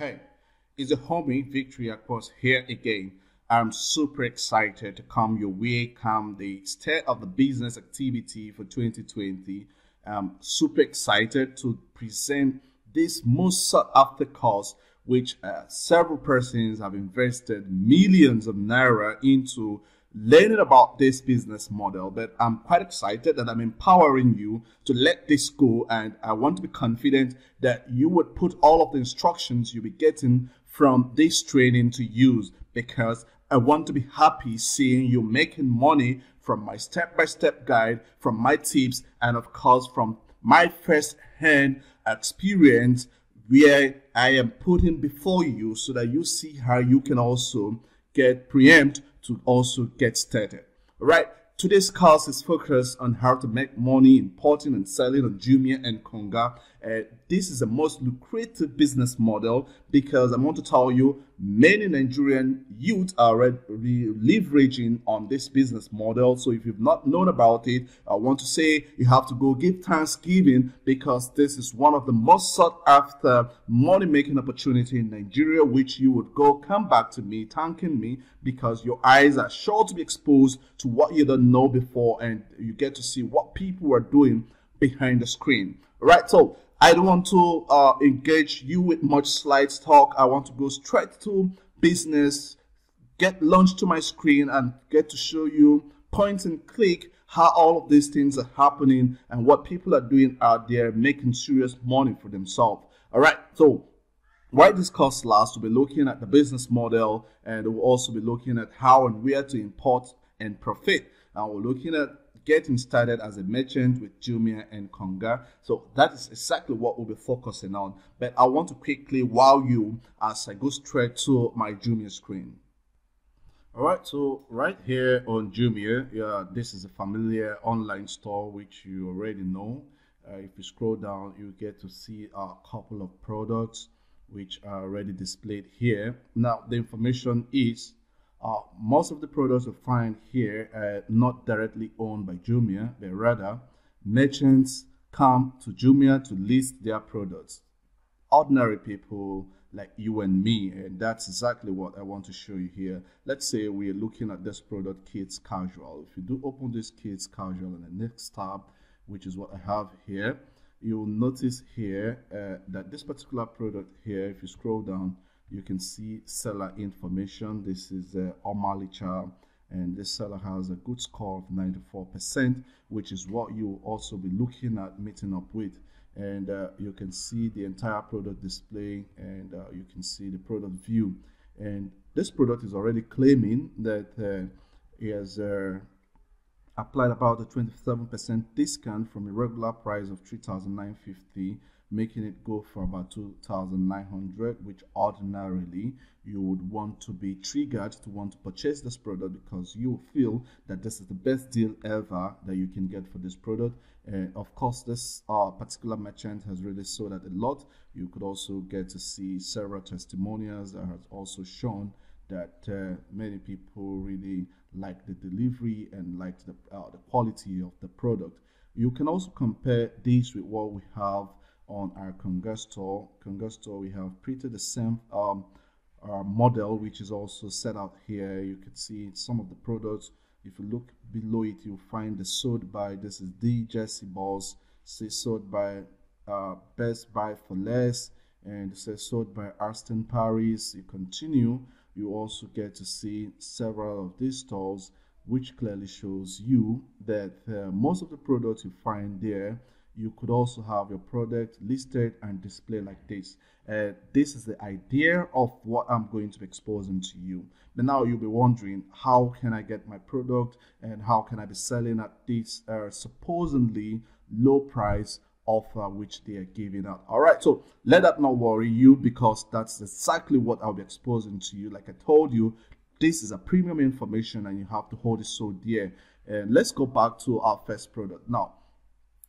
Hey, it's a homie Victory Akpos here again. I'm super excited to come your way, come the state of the business activity for 2020. I'm super excited to present this most sought after course, which uh, several persons have invested millions of naira into learning about this business model, but I'm quite excited that I'm empowering you to let this go. And I want to be confident that you would put all of the instructions you'll be getting from this training to use because I want to be happy seeing you making money from my step by step guide, from my tips, and of course, from my first hand experience where I am putting before you so that you see how you can also get preempt to also get started. All right. Today's course is focused on how to make money importing and selling on Jumia and Konga. Uh, this is the most lucrative business model because I want to tell you many Nigerian youth are leveraging on this business model. So if you've not known about it, I want to say you have to go give Thanksgiving because this is one of the most sought after money making opportunity in Nigeria, which you would go come back to me thanking me because your eyes are sure to be exposed to what you don't know before and you get to see what people are doing behind the screen. All right, so I don't want to uh, engage you with much slides talk. I want to go straight to business, get launched to my screen and get to show you point and click how all of these things are happening and what people are doing out there making serious money for themselves. All right, so why this course lasts, we'll be looking at the business model and we'll also be looking at how and where to import and profit. And we're looking at getting started as a merchant with Jumia and Konga. So that is exactly what we'll be focusing on. But I want to quickly wow you as I go straight to my Jumia screen. All right, so right here on Jumia, yeah, this is a familiar online store which you already know. Uh, if you scroll down, you get to see a couple of products which are already displayed here. Now, the information is uh, most of the products you find here are not directly owned by Jumia, but rather merchants come to Jumia to list their products. Ordinary people like you and me, and that's exactly what I want to show you here. Let's say we are looking at this product, Kids Casual. If you do open this Kids Casual in the next tab, which is what I have here, you'll notice here uh, that this particular product here, if you scroll down, you can see seller information. This is uh, Omalicha and this seller has a good score of 94%, which is what you will also be looking at meeting up with. And uh, you can see the entire product display and uh, you can see the product view. And this product is already claiming that uh, it has uh, applied about a 27% discount from a regular price of 3,950 making it go for about 2,900 which ordinarily you would want to be triggered to want to purchase this product because you feel that this is the best deal ever that you can get for this product. Uh, of course this uh, particular merchant has really sold at a lot. You could also get to see several testimonials that has also shown that uh, many people really like the delivery and like the, uh, the quality of the product. You can also compare this with what we have on our. Konga store, we have pretty the same um, uh, model, which is also set out here. You can see some of the products. If you look below it, you'll find the sold by, this is the Jesse Balls, say sold by uh, Best Buy for Less, and it says sold by Aston Paris. You continue, you also get to see several of these stores, which clearly shows you that uh, most of the products you find there you could also have your product listed and displayed like this. Uh, this is the idea of what I'm going to be exposing to you. But now you'll be wondering, how can I get my product and how can I be selling at this uh, supposedly low price offer which they are giving out. All right, so let that not worry you because that's exactly what I'll be exposing to you. Like I told you, this is a premium information and you have to hold it so dear. And let's go back to our first product. Now,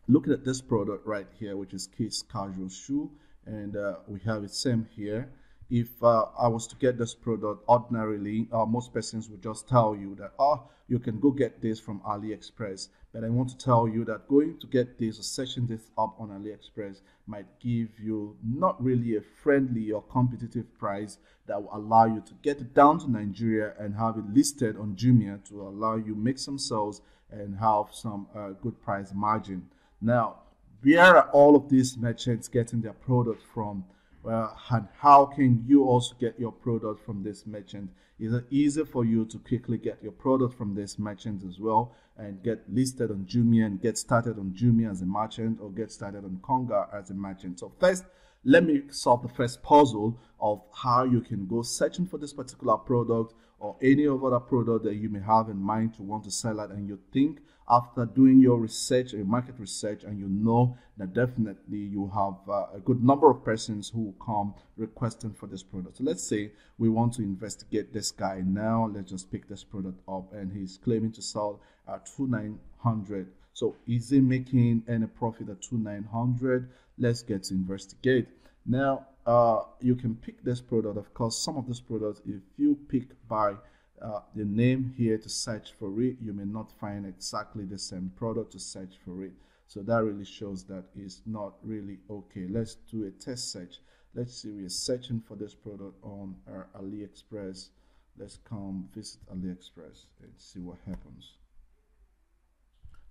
looking at this product right here which is kids casual shoe and uh, we have it same here if uh, I was to get this product ordinarily, uh, most persons would just tell you that, oh, you can go get this from AliExpress. But I want to tell you that going to get this or searching this up on AliExpress might give you not really a friendly or competitive price that will allow you to get it down to Nigeria and have it listed on Jumia to allow you make some sales and have some uh, good price margin. Now, where are all of these merchants getting their product from? Well, and how can you also get your product from this merchant? Is it easy for you to quickly get your product from this merchant as well and get listed on Jumia and get started on Jumia as a merchant or get started on Konga as a merchant? So first, let me solve the first puzzle of how you can go searching for this particular product or any of other product that you may have in mind to want to sell it and you think after doing your research, your market research, and you know that definitely you have uh, a good number of persons who come requesting for this product. So let's say we want to investigate this guy now. Let's just pick this product up, and he's claiming to sell at two nine hundred. So is he making any profit at two nine hundred? Let's get to investigate. Now, uh, you can pick this product. Of course, some of this products, if you pick by uh, the name here to search for it, you may not find exactly the same product to search for it. So that really shows that it's not really okay. Let's do a test search. Let's see, we're searching for this product on our AliExpress. Let's come visit AliExpress and see what happens.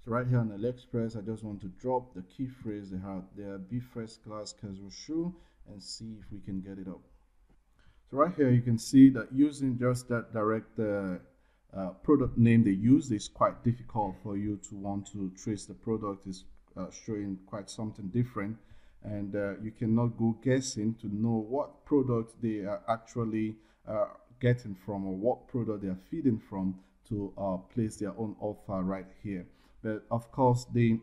So right here on AliExpress, I just want to drop the key phrase they have there, be first class casual shoe and see if we can get it up. So right here, you can see that using just that direct uh, uh, product name they use is quite difficult for you to want to trace the product. Is uh, showing quite something different. And uh, you cannot go guessing to know what product they are actually uh, getting from or what product they are feeding from to uh, place their own offer right here but of course the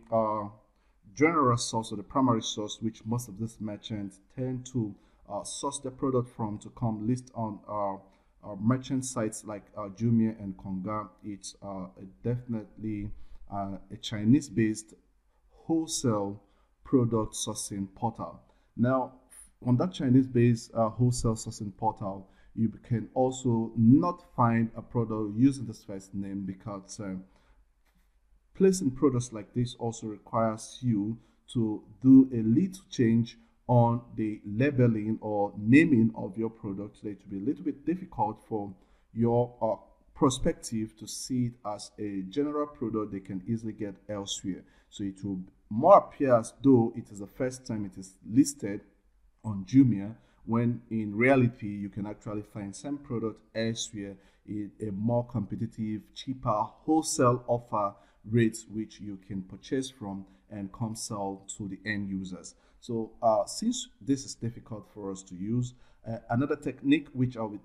general source or the primary source which most of these merchants tend to uh, source their product from to come list on our, our merchant sites like uh, Jumia and Konga. It's uh, definitely uh, a Chinese-based wholesale product sourcing portal. Now, on that Chinese-based uh, wholesale sourcing portal, you can also not find a product using this first name because uh, placing products like this also requires you to do a little change on the labeling or naming of your product. It will be a little bit difficult for your uh, prospective to see it as a general product they can easily get elsewhere. So it will more appear as though it is the first time it is listed on Jumia when in reality you can actually find some product elsewhere in a more competitive cheaper wholesale offer rates which you can purchase from and come sell to the end users so uh, since this is difficult for us to use, uh, another technique which I'll be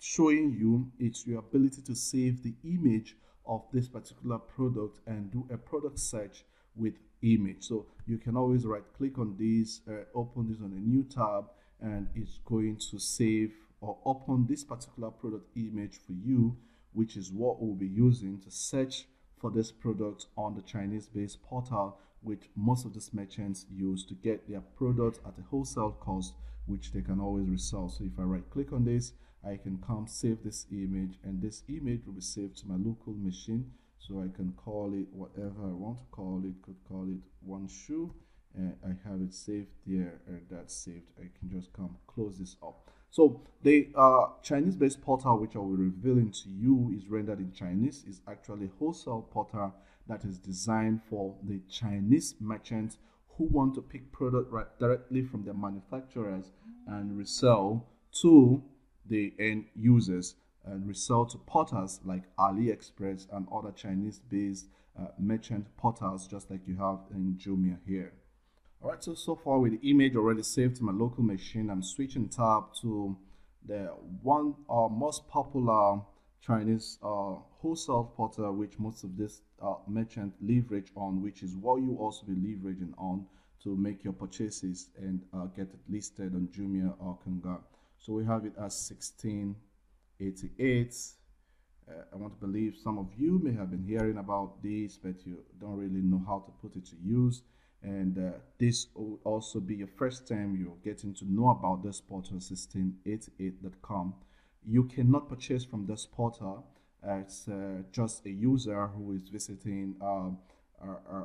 showing you is your ability to save the image of this particular product and do a product search with image. So you can always right click on this, uh, open this on a new tab, and it's going to save or open this particular product image for you, which is what we'll be using to search for this product on the Chinese based portal which most of these merchants use to get their products at a wholesale cost which they can always resell. So if i right click on this i can come save this image and this image will be saved to my local machine. So i can call it whatever i want to call it. Could call it one shoe and i have it saved there and that's saved. I can just come close this up so the uh, chinese based portal which i will revealing to you is rendered in chinese is actually wholesale portal that is designed for the Chinese merchants who want to pick product right directly from their manufacturers and resell to the end users and resell to portals like AliExpress and other Chinese-based uh, merchant portals just like you have in Jumia here. Alright, so so far with the image already saved to my local machine, I'm switching tab to the one uh, most popular Chinese uh, wholesale portal, which most of this uh, merchant leverage on, which is what you also be leveraging on to make your purchases and uh, get it listed on Jumia or Konga. So we have it as 1688. Uh, I want to believe some of you may have been hearing about this, but you don't really know how to put it to use. And uh, this will also be your first time you're getting to know about this portal 1688.com you cannot purchase from this portal it's uh, just a user who is visiting um,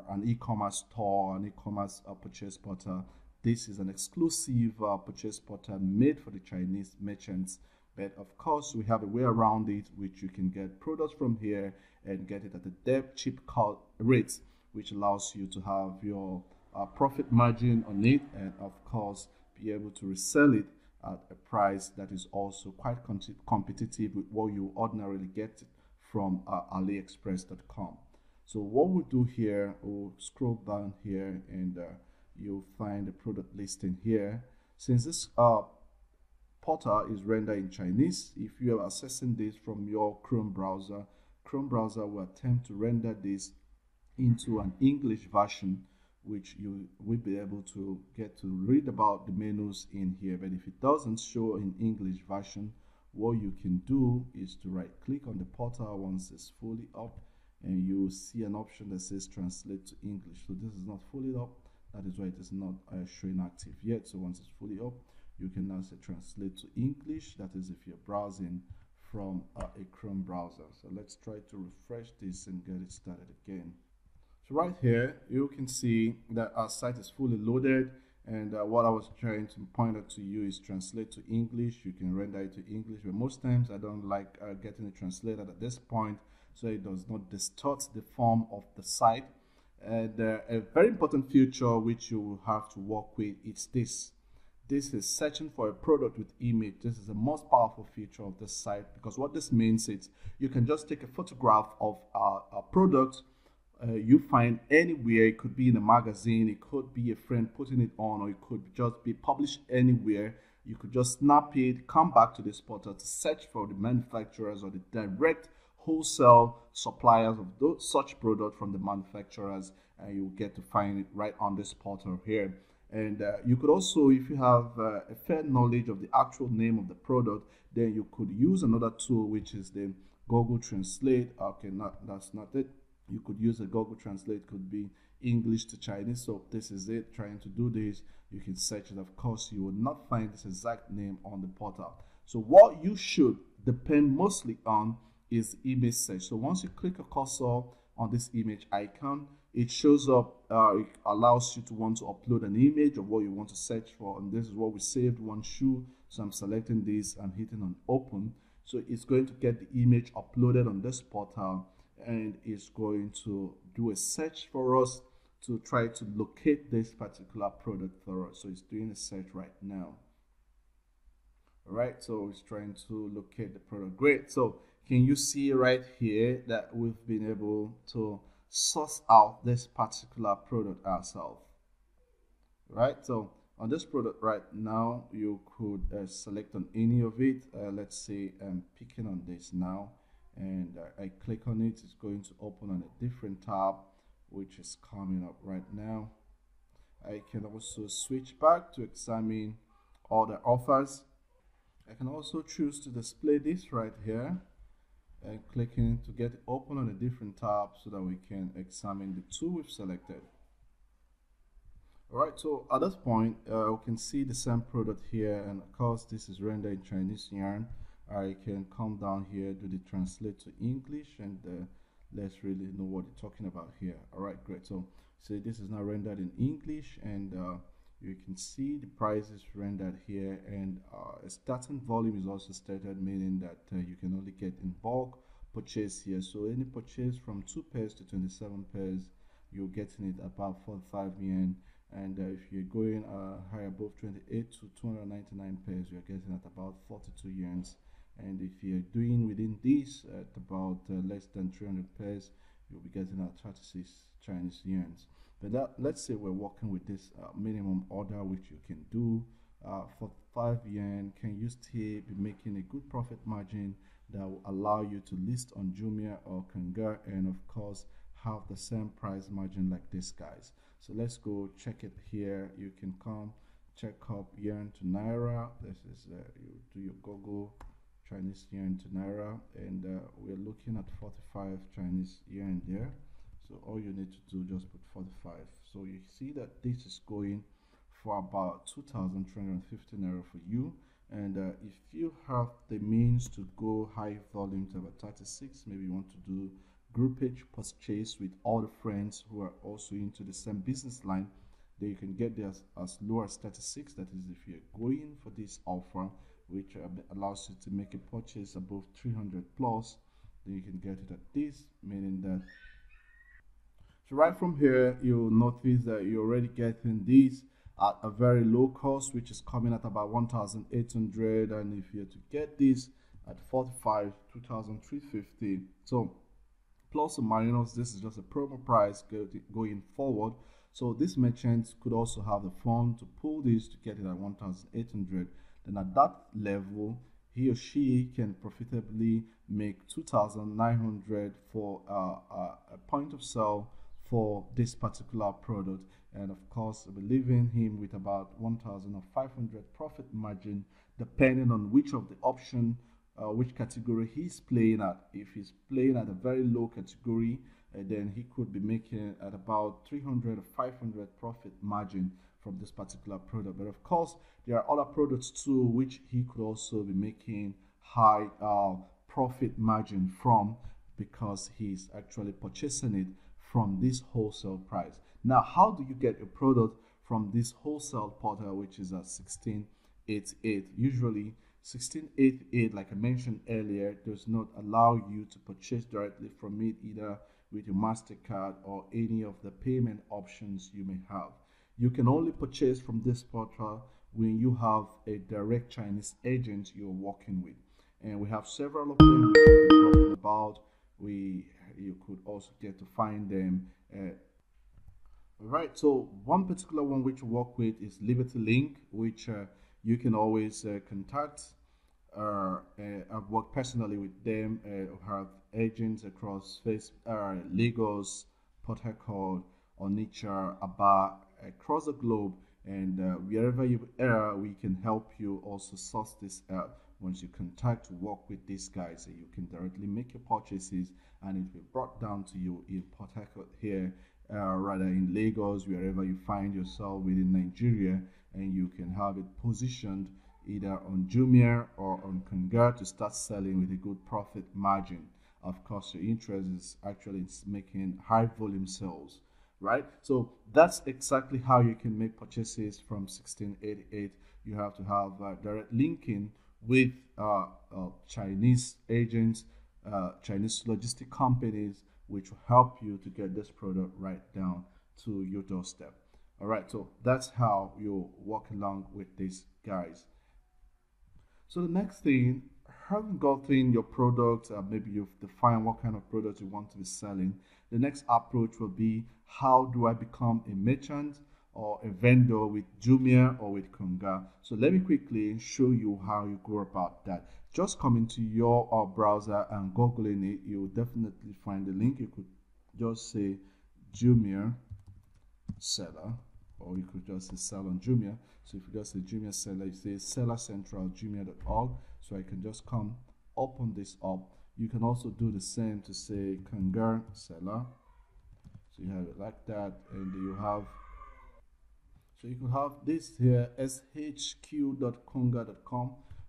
an e-commerce store an e-commerce uh, purchase portal. This is an exclusive uh, purchase portal made for the chinese merchants. But of course we have a way around it which you can get products from here and get it at a dead cheap rate which allows you to have your uh, profit margin on it and of course be able to resell it at a price that is also quite competitive with what you ordinarily get from uh, aliexpress.com so what we'll do here we'll scroll down here and uh, you'll find the product listing here. Since this uh, portal is rendered in Chinese if you are accessing this from your Chrome browser Chrome browser will attempt to render this into an English version which you will be able to get to read about the menus in here. But if it doesn't show in English version what you can do is to right click on the portal. Once it's fully up and you will see an option that says translate to English. So this is not fully up. That is why it is not uh, showing active yet. So once it's fully up you can now say translate to English. That is if you're browsing from uh, a Chrome browser. So let's try to refresh this and get it started again so right here, you can see that our site is fully loaded and uh, what I was trying to point out to you is translate to English. You can render it to English, but most times I don't like uh, getting it translated at this point so it does not distort the form of the site. And uh, a very important feature which you will have to work with is this. This is searching for a product with image. This is the most powerful feature of this site because what this means is you can just take a photograph of a product uh, you find anywhere. It could be in a magazine, it could be a friend putting it on, or it could just be published anywhere. You could just snap it, come back to this portal to search for the manufacturers or the direct wholesale suppliers of those, such product from the manufacturers, and you'll get to find it right on this portal here. And uh, you could also, if you have uh, a fair knowledge of the actual name of the product, then you could use another tool, which is the Google Translate. Okay, not that's not it you could use a Google Translate, could be English to Chinese. So this is it. Trying to do this, you can search it. Of course, you will not find this exact name on the portal. So what you should depend mostly on is image search. So once you click a cursor on this image icon, it shows up, uh, it allows you to want to upload an image of what you want to search for. And this is what we saved, one shoe. So I'm selecting this and hitting on open. So it's going to get the image uploaded on this portal and is going to do a search for us to try to locate this particular product for us. So it's doing a search right now. All right, so it's trying to locate the product. Great. So can you see right here that we've been able to source out this particular product ourselves? Right. So on this product right now, you could uh, select on any of it. Uh, let's say I'm picking on this now and I click on it, it's going to open on a different tab, which is coming up right now. I can also switch back to examine all the offers. I can also choose to display this right here and clicking to get open on a different tab so that we can examine the two we've selected. Alright, so at this point, uh, we can see the same product here and of course this is rendered in Chinese yuan I can come down here, do the translate to English, and uh, let's really know what you're talking about here. All right, great. So, so this is now rendered in English, and uh, you can see the prices rendered here, and uh, a starting volume is also stated, meaning that uh, you can only get in bulk purchase here. So any purchase from two pairs to 27 pairs, you're getting it about 45 yen and uh, if you're going uh, higher above 28 to 299 pairs you're getting at about 42 yens and if you're doing within this at about uh, less than 300 pairs you'll be getting at 36 Chinese yuans. But that, let's say we're working with this uh, minimum order which you can do uh, for 5 yen can you still be making a good profit margin that will allow you to list on Jumia or Konga and of course have the same price margin like this guys? So let's go check it here. You can come check up yen to naira. This is uh, you do your google Chinese yuan to Naira and uh, we're looking at 45 Chinese yuan there. So all you need to do just put 45 so you see that this is going for about 2350 naira for you. And uh, if you have the means to go high volume to about 36 maybe you want to do groupage purchase with all the friends who are also into the same business line then you can get there as, as low as 36 that is if you're going for this offer which allows you to make a purchase above 300 plus then you can get it at this meaning that so right from here you'll notice that you're already getting this at a very low cost which is coming at about 1800 and if you're to get this at 45 2350 so plus or minus this is just a promo price going forward. So this merchant could also have the fund to pull this to get it at 1800 then at that level he or she can profitably make 2900 for uh, uh, a point of sale for this particular product. And of course we're leaving him with about 1500 profit margin depending on which of the option uh, which category he's playing at. If he's playing at a very low category uh, then he could be making at about 300 or 500 profit margin from this particular product but of course there are other products too which he could also be making high uh, profit margin from because he's actually purchasing it from this wholesale price now, how do you get a product from this wholesale portal, which is at 1688? Usually, 1688, like I mentioned earlier, does not allow you to purchase directly from it either with your MasterCard or any of the payment options you may have. You can only purchase from this portal when you have a direct Chinese agent you're working with. And we have several of them talking about. We you could also get to find them uh, Right, so one particular one which we work with is Liberty Link, which uh, you can always uh, contact. Uh, I've worked personally with them. Uh, have agents across face, uh, Lagos, Port Harcourt, Onitsha, Aba, across the globe, and uh, wherever you are, we can help you also source this out. Once you contact to work with these guys, you can directly make your purchases, and it will be brought down to you in Port Harcourt here uh, rather in Lagos, wherever you find yourself within Nigeria, and you can have it positioned either on Jumia or on Konga to start selling with a good profit margin. Of course, your interest is actually making high volume sales, right? So that's exactly how you can make purchases from 1688. You have to have direct linking with uh, uh Chinese agents, uh, Chinese logistic companies, which will help you to get this product right down to your doorstep. All right, so that's how you walk along with these guys. So the next thing, having gotten your product, uh, maybe you've defined what kind of product you want to be selling. The next approach will be how do I become a merchant or a vendor with Jumia or with Konga. So let me quickly show you how you go about that. Just come into your uh, browser and googling it. You'll definitely find the link. You could just say Jumia seller or you could just say sell on Jumia. So if you just say Jumia seller you say seller central jumia.org so I can just come open this up you can also do the same to say Konga seller so you have it like that and you have so you can have this here shq.konga.com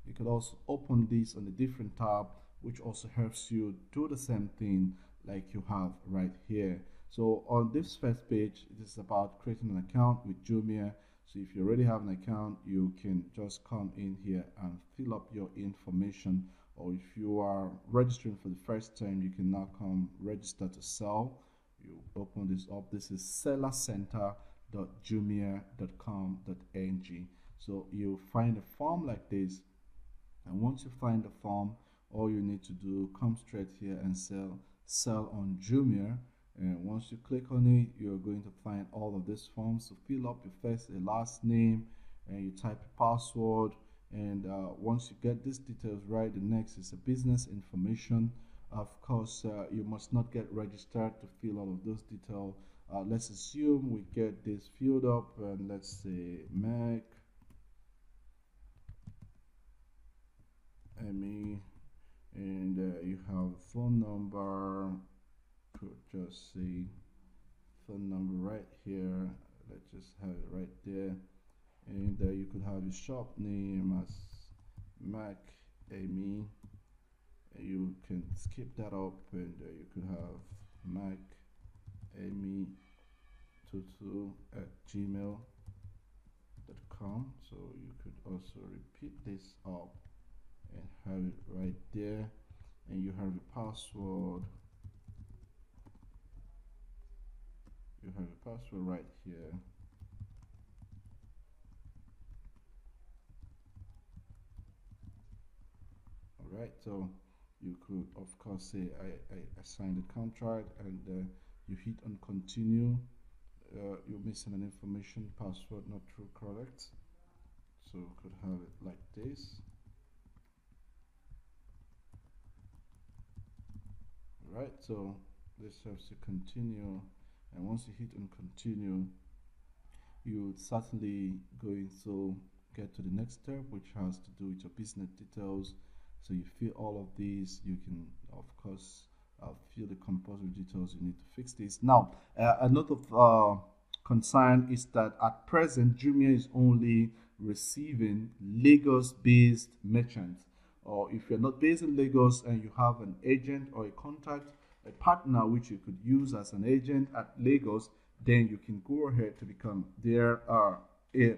you can also open this on a different tab which also helps you do the same thing like you have right here. So on this first page it is about creating an account with Jumia. So if you already have an account you can just come in here and fill up your information or if you are registering for the first time you can now come register to sell. You open this up. This is sellercenter.jumia.com.ng so you find a form like this and once you find the form all you need to do come straight here and sell sell on Jumia. And once you click on it you're going to find all of these forms. To fill up your first and last name and you type a password and uh, once you get these details right the next is a business information. Of course uh, you must not get registered to fill all of those details. Uh, let's assume we get this filled up and let's say Mac me and uh, you have a phone number. Could just say phone number right here. Let's just have it right there and uh, you could have your shop. Name as Mac Amy. And you can skip that up and uh, you could have Mac Amy tutu at gmail.com so you could also repeat this up and have it right there. And you have a password. You have a password right here right? So you could of course say I, I, signed the contract and uh, you hit on continue uh, you're missing an information password not true correct? So you could have it like this. Right so this has to continue and once you hit on continue you certainly going to get to the next step which has to do with your business details so you fill all of these you can of course uh, the compulsory details you need to fix this. Now uh, a note of uh, concern is that at present Jumia is only receiving Lagos based merchants. Or if you're not based in Lagos and you have an agent or a contact a partner which you could use as an agent at Lagos then you can go ahead to become their uh,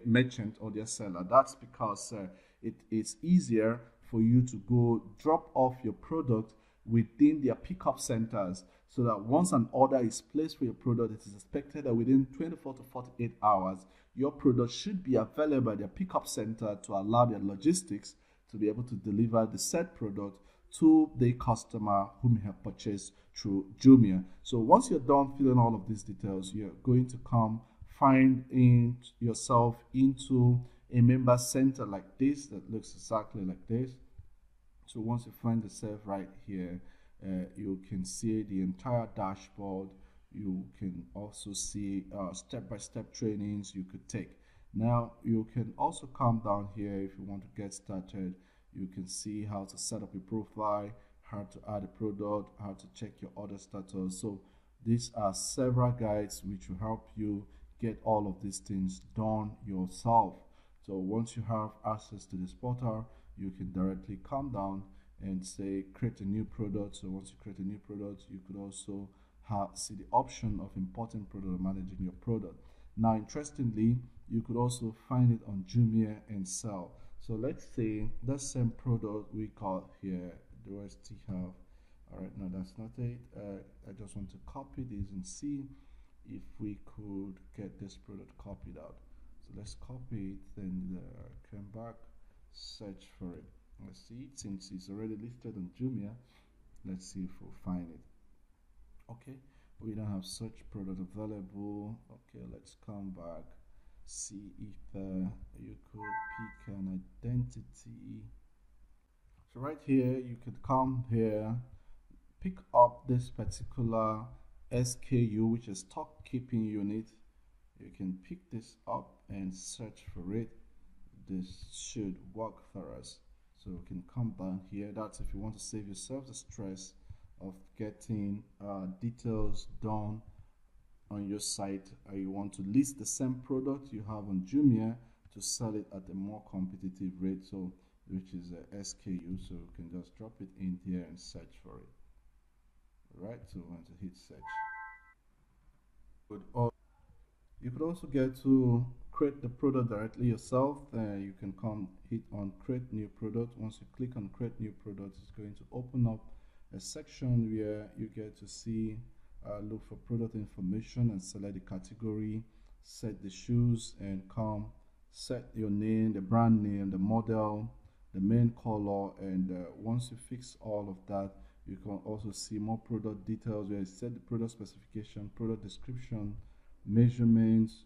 merchant or their seller. That's because uh, it is easier for you to go drop off your product within their pickup centers so that once an order is placed for your product, it is expected that within 24 to 48 hours, your product should be available at their pickup center to allow their logistics to be able to deliver the said product to the customer whom may have purchased through Jumia. So once you're done filling all of these details, you're going to come find in yourself into a member center like this that looks exactly like this. So once you find yourself right here, uh, you can see the entire dashboard. You can also see uh, step-by-step -step trainings you could take. Now you can also come down here if you want to get started. You can see how to set up a profile, how to add a product, how to check your order status. So these are several guides which will help you get all of these things done yourself. So once you have access to this portal, you can directly come down and say create a new product. So once you create a new product, you could also have, see the option of importing product or managing your product. Now, interestingly, you could also find it on Jumia and sell. So let's say that same product we got here, do I still have? All right, no, that's not it. Uh, I just want to copy this and see if we could get this product copied out. Let's copy it, then uh, come back, search for it. Let's see since it's already listed on Jumia. Let's see if we'll find it. Okay, we don't have such product available. Okay, let's come back, see if uh, you could pick an identity. So right here, you could come here, pick up this particular SKU, which is stock keeping unit you can pick this up and search for it this should work for us. So we can come down here. That's if you want to save yourself the stress of getting uh, details done on your site or you want to list the same product you have on Jumia to sell it at a more competitive rate so which is a SKU so you can just drop it in here and search for it. All right so we want to hit search. Good. You could also get to create the product directly yourself. Uh, you can come hit on create new product. Once you click on create new product, it's going to open up a section where you get to see, uh, look for product information and select the category, set the shoes and come set your name, the brand name, the model, the main color. And uh, once you fix all of that, you can also see more product details where you set the product specification, product description, measurements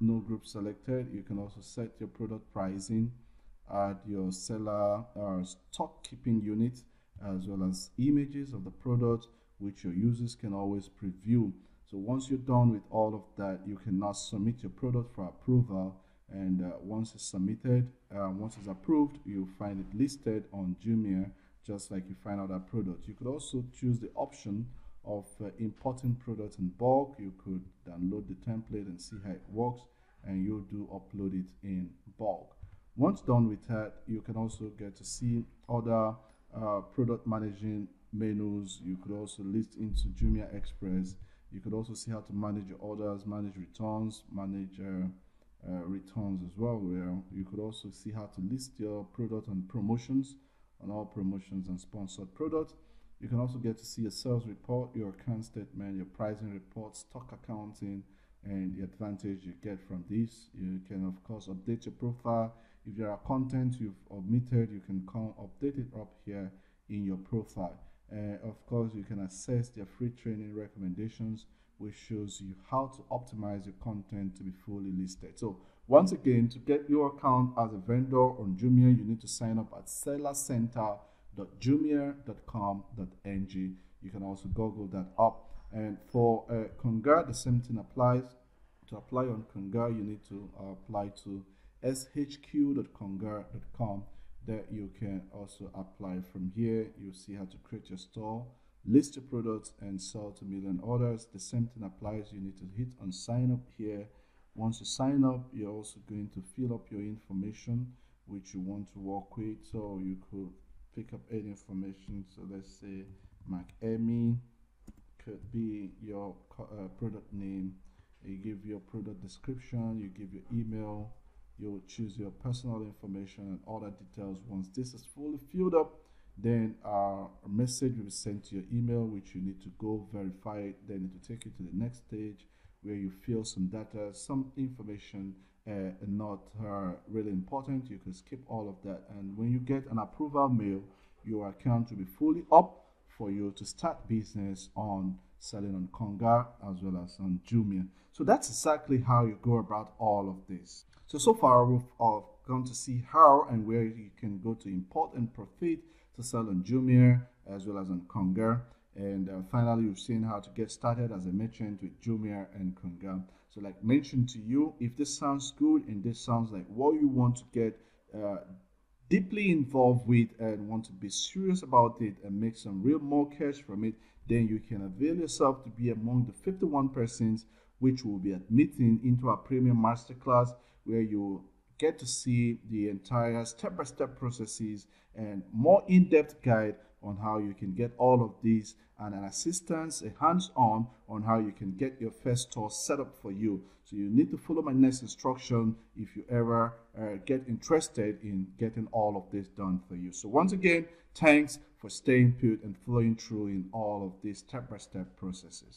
no group selected you can also set your product pricing add your seller or stock keeping unit as well as images of the product which your users can always preview. So once you're done with all of that you can now submit your product for approval. And uh, once it's submitted uh, once it's approved you'll find it listed on Jumia just like you find out that product. You could also choose the option of uh, importing products in bulk, you could download the template and see how it works and you do upload it in bulk. Once done with that, you can also get to see other uh, product managing menus. You could also list into Jumia Express. You could also see how to manage your orders, manage returns, manage uh, uh, returns as well. Where you could also see how to list your product and promotions on all promotions and sponsored products. You can also get to see a sales report, your account statement, your pricing report, stock accounting, and the advantage you get from this. You can, of course, update your profile. If there are content you've omitted, you can come update it up here in your profile. Uh, of course, you can access their free training recommendations, which shows you how to optimize your content to be fully listed. So once again, to get your account as a vendor on Jumia, you need to sign up at sellercenter.jumia.com.ng. You can also Google that up. And for uh, Konga, the same thing applies. To apply on Konga, you need to uh, apply to shq.konga.com that you can also apply from here you see how to create your store list your products and sell to million orders the same thing applies you need to hit on sign up here once you sign up you're also going to fill up your information which you want to work with so you could pick up any information. So let's say Mac Emmy could be your uh, product name. You give your product description you give your email you'll choose your personal information and other details. Once this is fully filled up then uh, a message will be sent to your email which you need to go verify it then it will take you to the next stage where you fill some data some information uh, not uh, really important you can skip all of that and when you get an approval mail your account will be fully up for you to start business on selling on Konga as well as on Jumia. So that's exactly how you go about all of this. So, so far we've uh, gone to see how and where you can go to import and profit to sell on Jumia as well as on Konga. And uh, finally, you've seen how to get started as a merchant with Jumia and Konga. So like mentioned to you, if this sounds good and this sounds like what you want to get uh, deeply involved with and want to be serious about it and make some real more cash from it, then you can avail yourself to be among the 51 persons which will be admitting into our premium masterclass where you get to see the entire step-by-step processes and more in-depth guide on how you can get all of these and an assistance, a hands-on on how you can get your first store set up for you. So you need to follow my next instruction if you ever uh, get interested in getting all of this done for you. So once again, thanks for staying put and following through in all of these step-by-step -step processes.